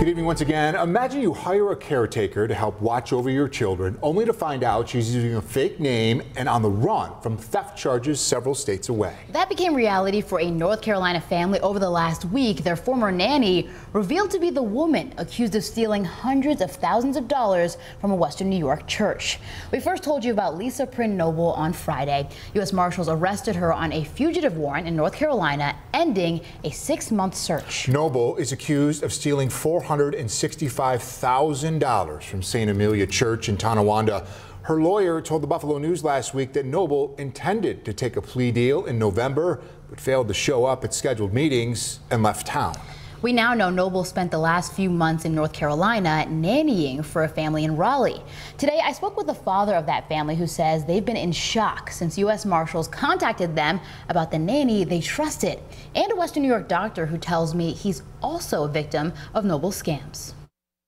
Good evening once again. Imagine you hire a caretaker to help watch over your children, only to find out she's using a fake name and on the run from theft charges several states away. That became reality for a North Carolina family over the last week. Their former nanny revealed to be the woman accused of stealing hundreds of thousands of dollars from a Western New York church. We first told you about Lisa Prin Noble on Friday. U.S. Marshals arrested her on a fugitive warrant in North Carolina, ending a six-month search. Noble is accused of stealing 400 $165,000 from St. Amelia Church in Tonawanda. Her lawyer told the Buffalo News last week that Noble intended to take a plea deal in November, but failed to show up at scheduled meetings and left town. We now know Noble spent the last few months in North Carolina nannying for a family in Raleigh. Today, I spoke with the father of that family who says they've been in shock since U.S. Marshals contacted them about the nanny they trusted, and a Western New York doctor who tells me he's also a victim of Noble scams.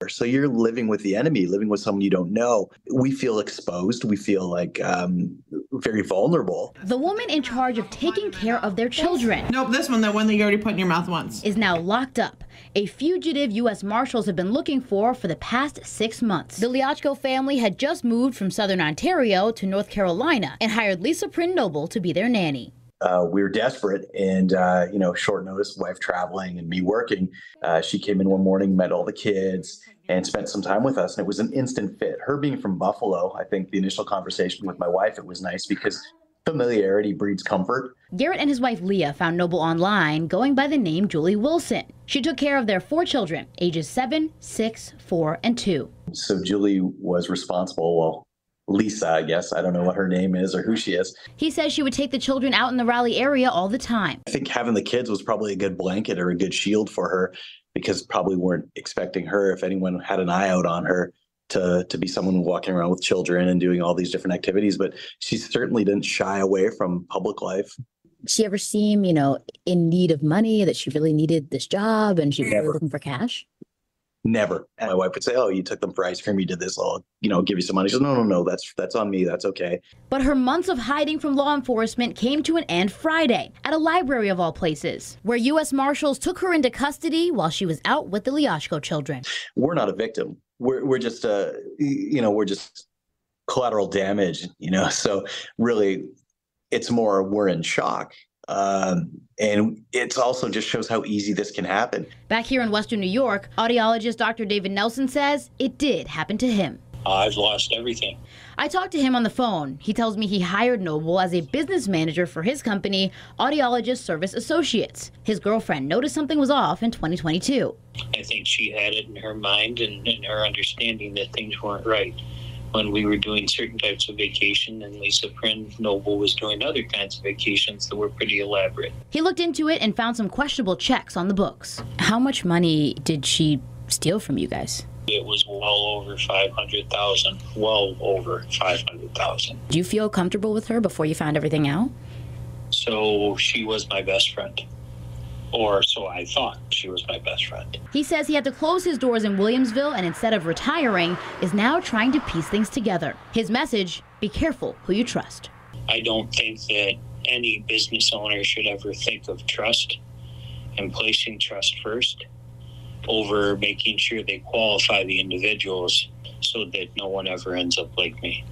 So you're living with the enemy, living with someone you don't know. We feel exposed. We feel like um, very vulnerable. The woman in charge of taking care of their children. Nope, this one, the one that you already put in your mouth once. Is now locked up. A fugitive U.S. Marshals have been looking for for the past six months. The Leochko family had just moved from southern Ontario to North Carolina and hired Lisa Prin Noble to be their nanny uh, we were desperate and uh, you know short notice wife traveling and me working uh, she came in one morning met all the kids and spent some time with us and it was an instant fit. Her being from buffalo i think the initial conversation with my wife it was nice because familiarity breeds comfort. Garrett and his wife leah found noble online going by the name julie wilson. She took care of their four children ages seven six four and two. So julie was responsible well Lisa, I guess. I don't know what her name is or who she is. He says she would take the children out in the Raleigh area all the time. I think having the kids was probably a good blanket or a good shield for her because probably weren't expecting her, if anyone had an eye out on her, to, to be someone walking around with children and doing all these different activities. But she certainly didn't shy away from public life. She ever seem, you know, in need of money, that she really needed this job and she was really looking for cash? Never. My wife would say, "Oh, you took them for ice cream. You did this. I'll, you know, give you some money." She says, "No, no, no. That's that's on me. That's okay." But her months of hiding from law enforcement came to an end Friday at a library of all places, where U.S. Marshals took her into custody while she was out with the Leochko children. We're not a victim. We're we're just uh, you know, we're just collateral damage. You know, so really, it's more we're in shock um, and it also just shows how easy this can happen. Back here in Western New York, audiologist Dr. David Nelson says it did happen to him. I've lost everything. I talked to him on the phone. He tells me he hired Noble as a business manager for his company, Audiologist Service Associates. His girlfriend noticed something was off in 2022. I think she had it in her mind and in her understanding that things weren't right when we were doing certain types of vacation and Lisa Prin Noble was doing other kinds of vacations that were pretty elaborate. He looked into it and found some questionable checks on the books. How much money did she steal from you guys? It was well over 500,000, well over 500,000. Do you feel comfortable with her before you found everything out? So she was my best friend or so I thought. She was my best friend. He says he had to close his doors in Williamsville and instead of retiring, is now trying to piece things together. His message be careful who you trust. I don't think that any business owner should ever think of trust and placing trust first over making sure they qualify the individuals so that no one ever ends up like me.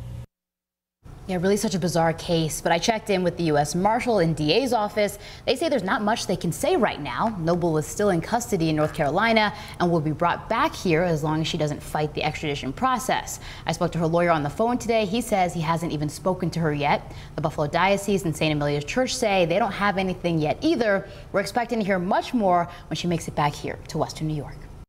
Yeah, really such a bizarre case. But I checked in with the U.S. Marshal and DA's office. They say there's not much they can say right now. Noble is still in custody in North Carolina and will be brought back here as long as she doesn't fight the extradition process. I spoke to her lawyer on the phone today. He says he hasn't even spoken to her yet. The Buffalo Diocese and St. Amelia's Church say they don't have anything yet either. We're expecting to hear much more when she makes it back here to Western New York.